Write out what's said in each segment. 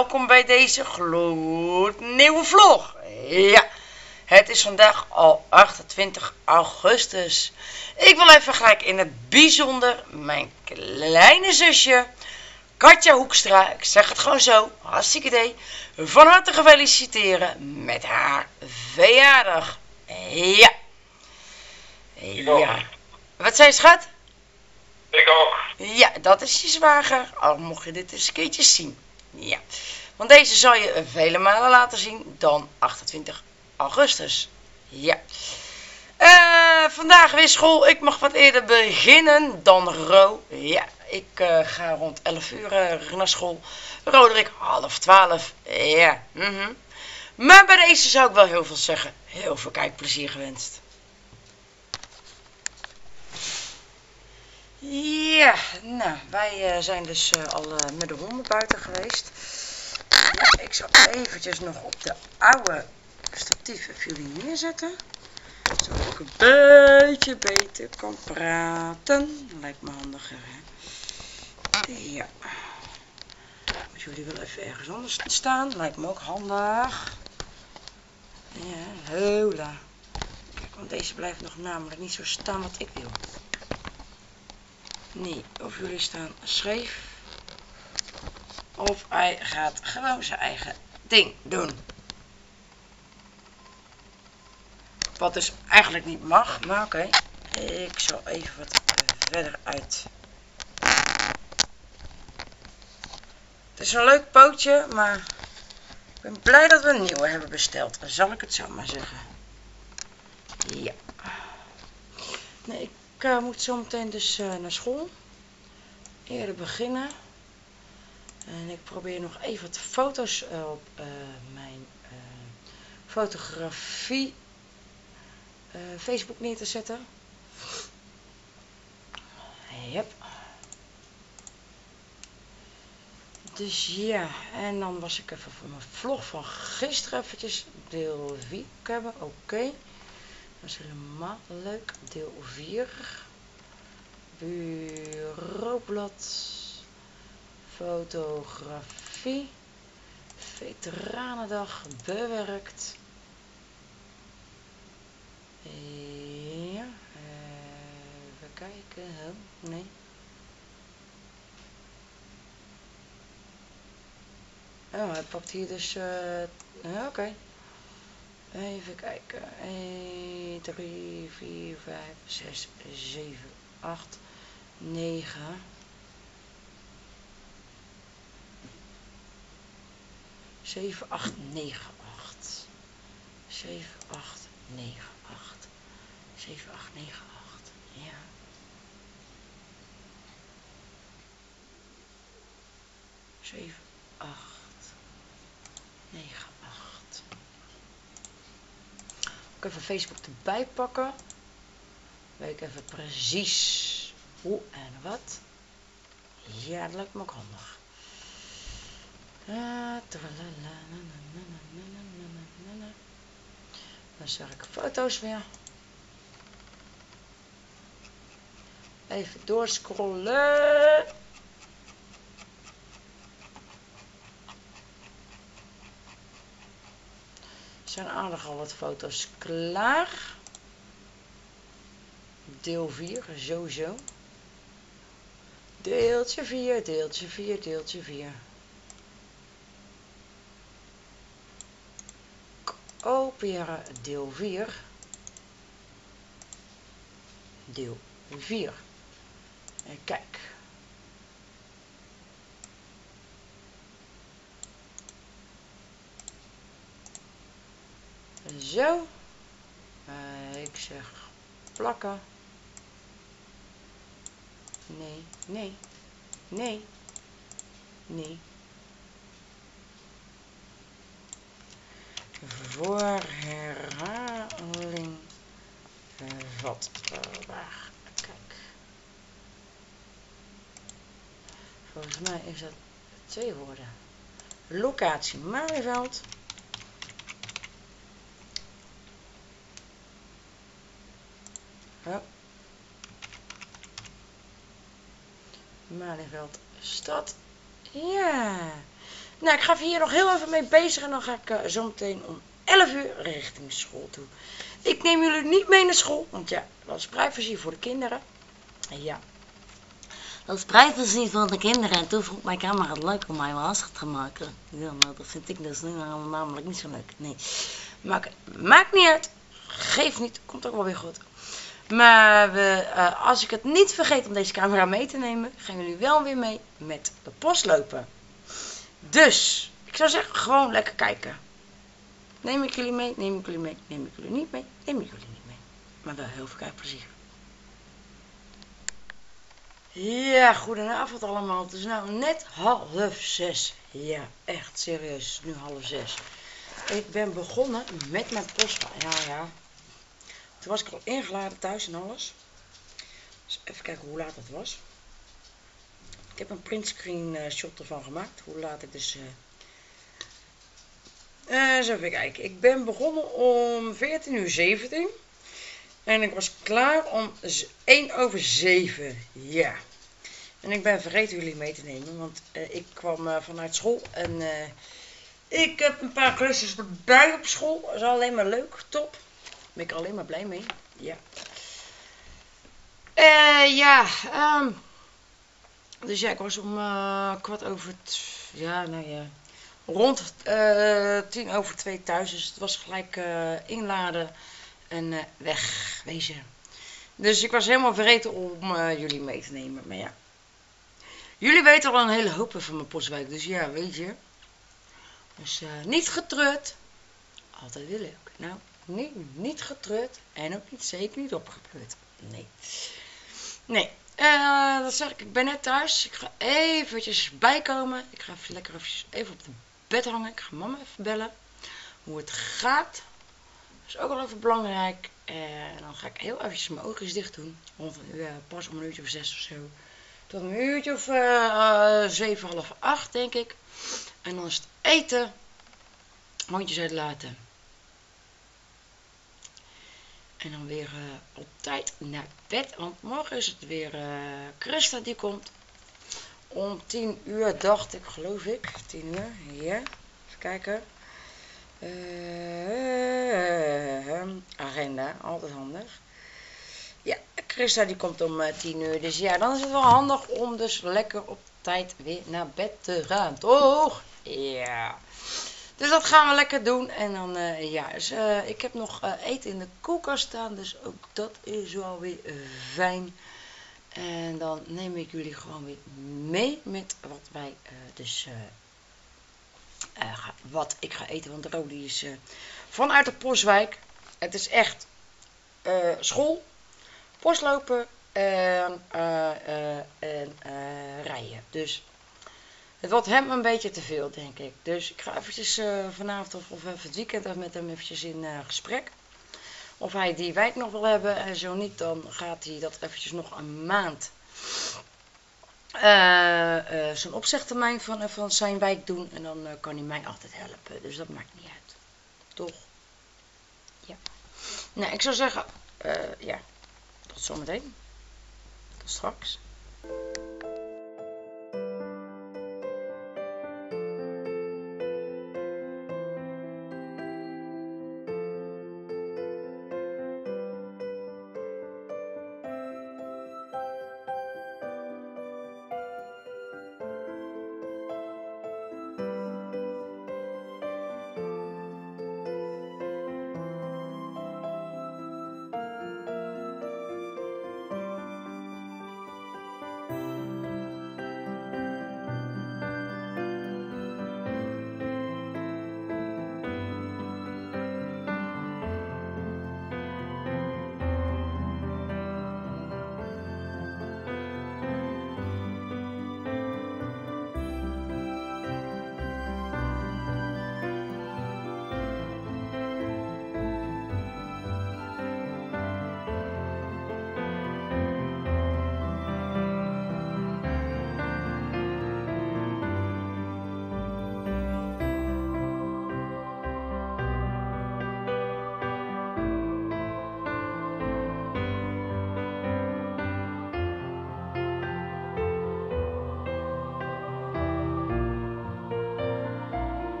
welkom bij deze gloednieuwe vlog. Ja, het is vandaag al 28 augustus. Ik wil even gelijk in het bijzonder mijn kleine zusje, Katja Hoekstra, ik zeg het gewoon zo, hartstikke idee, van harte feliciteren met haar verjaardag. Ja. Ja. Wat zei je, schat? Ik ook. Ja, dat is je zwager. Al mocht je dit eens een keertje zien. Ja. Want deze zal je vele malen laten zien dan 28 augustus. Ja. Uh, vandaag weer school. Ik mag wat eerder beginnen dan Ro. Ja, ik uh, ga rond 11 uur uh, naar school. Roderick half 12. Ja. -hmm. Maar bij deze zou ik wel heel veel zeggen. Heel veel kijkplezier gewenst. Ja, nou, wij uh, zijn dus uh, al uh, met de honden buiten geweest. Ik zal eventjes nog op de oude statief jullie neerzetten. Zodat ik een beetje beter kan praten. Lijkt me handiger, hè. Ja. Als jullie wel even ergens anders staan, lijkt me ook handig. Ja, hola. Want deze blijft nog namelijk niet zo staan wat ik wil. Nee, of jullie staan scheef. Of hij gaat gewoon zijn eigen ding doen. Wat dus eigenlijk niet mag, maar oké. Ik zal even wat verder uit. Het is een leuk pootje, maar ik ben blij dat we een nieuwe hebben besteld. Zal ik het zo maar zeggen. Ja. Nee, ik uh, moet zo meteen dus uh, naar school. Eerder beginnen. En ik probeer nog even wat foto's uh, op mijn fotografie Facebook neer te zetten. Yep. Dus ja, en dan was ik even voor mijn vlog van gisteren eventjes deel 4 hebben. Oké. Dat is helemaal leuk. Deel 4. Bureaublad. Fotografie. Veteranendag bewerkt. Ja. Even kijken. Nee. Oh, hij pakt hier dus... Uh, Oké. Even kijken. 1, 3, 4, 5, 6, 7, 8, 9. Zeven, acht, negen, acht. Zeven, acht, negen, acht. Zeven, acht, negen, acht. Ja. Zeven, acht, negen, acht. Ik even Facebook erbij pakken. Weet ik even precies hoe en wat. Ja, dat lijkt me ook handig. Dan zag ik foto's weer. Even doorscrollen. Zijn aardig al wat foto's klaar. Deel 4, sowieso. Deeltje 4, deeltje 4, deeltje 4. Kopiëren deel 4. Deel 4. En kijk. Zo. Uh, ik zeg plakken. Nee, nee, nee, nee. Voor herhaling vatbaar. Kijk. Volgens mij is dat twee woorden. Locatie Marieveld. Ja. Malieveld stad. Ja. Nou, ik ga hier nog heel even mee bezig en dan ga ik uh, zo meteen om 11 uur richting school toe. Ik neem jullie niet mee naar school, want ja, dat is privacy voor de kinderen. En ja, Dat is privacy van de kinderen. En toen vond mijn camera het leuk om mij masker te maken. Ja, nou, dat vind ik dus nu namelijk niet zo leuk. Nee. maakt, maakt niet uit. Geef niet, komt ook wel weer goed. Maar we, eh, als ik het niet vergeet om deze camera mee te nemen, gaan jullie wel weer mee met de post lopen. Dus, ik zou zeggen, gewoon lekker kijken. Neem ik jullie mee, neem ik jullie mee, neem ik jullie niet mee, neem ik jullie niet mee. Maar wel heel veel kijkplezier. Ja, goedenavond allemaal. Het is nou net half zes. Ja, echt serieus, het is nu half zes. Ik ben begonnen met mijn post. Ja, ja. Toen was ik al ingeladen thuis en alles. Dus even kijken hoe laat het was. Ik heb een printscreen uh, shot ervan gemaakt. Hoe laat ik dus... Uh, even kijken. Ik ben begonnen om 14 uur 17. En ik was klaar om 1 over 7. Ja. En ik ben vergeten jullie mee te nemen. Want uh, ik kwam uh, vanuit school. En ik heb een paar klusjes erbij op school. Dat is alleen maar leuk. Top. Ben ik alleen maar blij mee. Ja. ja. Um, dus ja, ik was om kwart over... Ja, nou ja. Rond tien over twee thuis. Dus het was gelijk inladen en uh, wegwezen. Dus ik was helemaal vergeten om uh, jullie mee te nemen. Maar ja. Jullie weten al een hele hoop van mijn postwijk. Dus ja, weet je. Dus uh, niet getreurd. Altijd weer leuk. Nou, niet, niet getreurd. En ook niet, zeker niet opgepleurd. Nee. Nee. dat zeg ik. Ik ben net thuis. Ik ga eventjes bijkomen. Ik ga even lekker even op de bed hangen. Ik ga mama even bellen. Hoe het gaat is ook wel even belangrijk. En dan ga ik heel eventjes mijn ogen dicht doen. Uur, pas om een uurtje of zes of zo. Tot een uurtje of uh, zeven, half acht denk ik. En dan is het eten. Hondjes uitlaten. En dan weer uh, op tijd naar bed. Want morgen is het weer uh, Christa die komt. Om 10 uur dacht ik, geloof ik. 10 uur, ja. Even kijken. Uh, agenda, altijd handig. Ja, Christa die komt om uh, 10 uur. Dus ja, dan is het wel handig om dus lekker op tijd weer naar bed te gaan. Toch? Ja. Dus dat gaan we lekker doen. En dan, uh, ja, dus, uh, ik heb nog uh, eten in de koelkast staan. Dus ook dat is wel weer fijn. En dan neem ik jullie gewoon weer mee met wat wij dus uh, wat ik ga eten. Want Rodi is vanuit de Postwijk. Het is echt school, postlopen en, en rijden. Dus het wordt hem een beetje te veel, denk ik. Dus ik ga eventjes vanavond of, of even het weekend met hem eventjes in gesprek. Of hij die wijk nog wil hebben. En zo niet, dan gaat hij dat eventjes nog een maand uh, uh, zijn opzegtermijn van, van zijn wijk doen. En dan kan hij mij altijd helpen. Dus dat maakt niet uit. Toch? Ja. Nou, ik zou zeggen, ja, tot zometeen. Tot straks.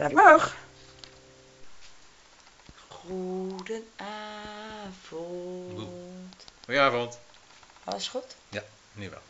Omhoog. Goedenavond. Goedenavond. Alles goed? Nu wel.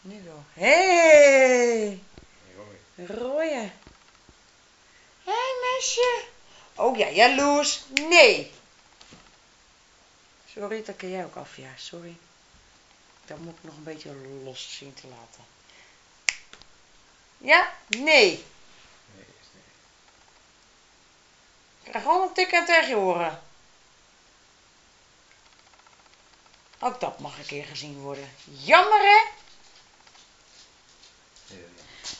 Nu wel. Hey, rooie. Hé, hey, meisje. Oh ja, jaloers. Nee. Sorry, dat kan jij ook af. Ja, sorry. Dat moet ik nog een beetje los zien te laten. Ja? Nee. Nee, is niet. Ik krijg gewoon een tik en tegen je horen. Ook dat mag een keer gezien worden. Jammer hè?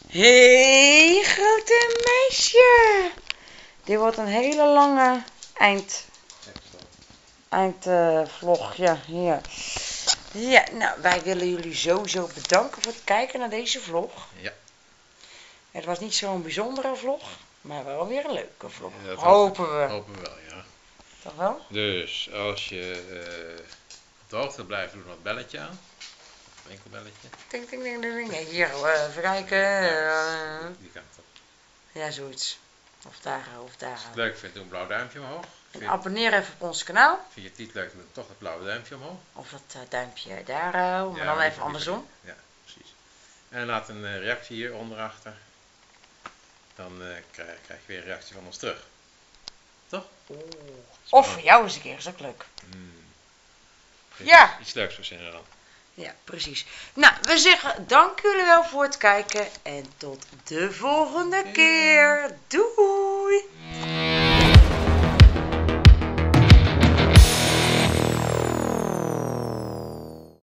Hey, grote meisje. Dit wordt een hele lange eind, Even zo. eindvlogje hier. Ja, nou, wij willen jullie sowieso bedanken voor het kijken naar deze vlog. Ja. Het was niet zo'n bijzondere vlog, maar wel weer een leuke vlog. Ja, Hopen we. Hopen we wel, ja. Toch wel? Dus als je eh, op de hoogte blijft, doe dat belletje aan. Winkelbelletje. Ding, ding, ding, ding, ding. Ja, Hier, eh, even kijken. eh, Die kant op. ja, zoiets. Of daar, of daar. Als je het leuk vindt, doe een blauw duimpje omhoog. Vind, abonneer even op ons kanaal. vind je het niet leuk, doe toch het blauwe duimpje omhoog. Of dat duimpje daar, maar Ja, dan even andersom. Ja, precies. En laat een reactie hier onderachter. Dan eh, krijg, krijg je weer een reactie van ons terug. Of voor jou eens een keer, is ook leuk. Hmm. Ja. Iets leuks verzinnen dan. Ja, precies. Nou, we zeggen dank jullie wel voor het kijken en tot de volgende keer. Doei!